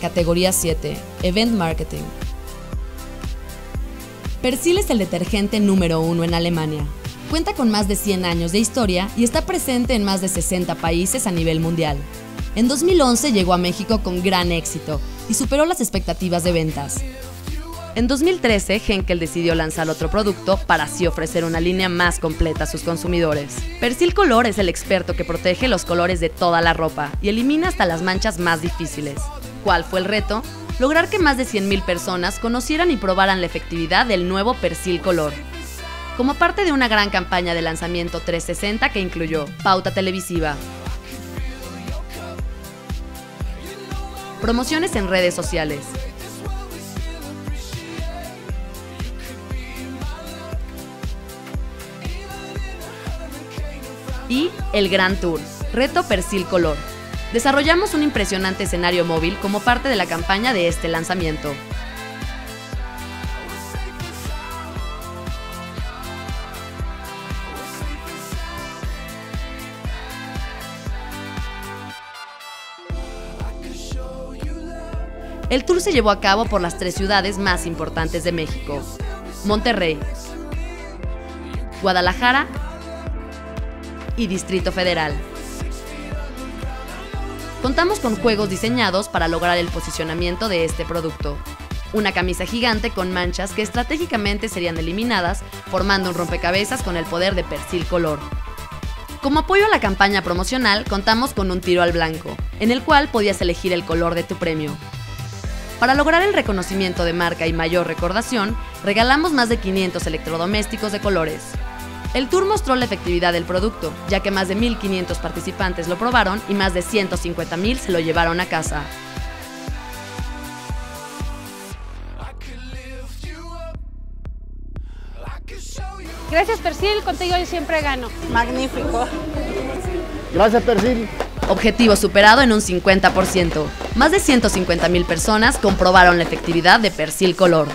Categoría 7. Event Marketing. Persil es el detergente número uno en Alemania. Cuenta con más de 100 años de historia y está presente en más de 60 países a nivel mundial. En 2011 llegó a México con gran éxito y superó las expectativas de ventas. En 2013, Henkel decidió lanzar otro producto para así ofrecer una línea más completa a sus consumidores. Persil Color es el experto que protege los colores de toda la ropa y elimina hasta las manchas más difíciles. ¿Cuál fue el reto? Lograr que más de 100.000 personas conocieran y probaran la efectividad del nuevo Persil Color. Como parte de una gran campaña de lanzamiento 360 que incluyó pauta televisiva, promociones en redes sociales, y el Gran Tour, Reto Persil Color. Desarrollamos un impresionante escenario móvil como parte de la campaña de este lanzamiento. El tour se llevó a cabo por las tres ciudades más importantes de México, Monterrey, Guadalajara y Distrito Federal. Contamos con juegos diseñados para lograr el posicionamiento de este producto. Una camisa gigante con manchas que estratégicamente serían eliminadas, formando un rompecabezas con el poder de Persil Color. Como apoyo a la campaña promocional, contamos con un tiro al blanco, en el cual podías elegir el color de tu premio. Para lograr el reconocimiento de marca y mayor recordación, regalamos más de 500 electrodomésticos de colores. El tour mostró la efectividad del producto, ya que más de 1.500 participantes lo probaron y más de 150.000 se lo llevaron a casa. Gracias Persil, contigo yo siempre gano. Magnífico. Gracias Persil. Objetivo superado en un 50%. Más de 150.000 personas comprobaron la efectividad de Persil Color.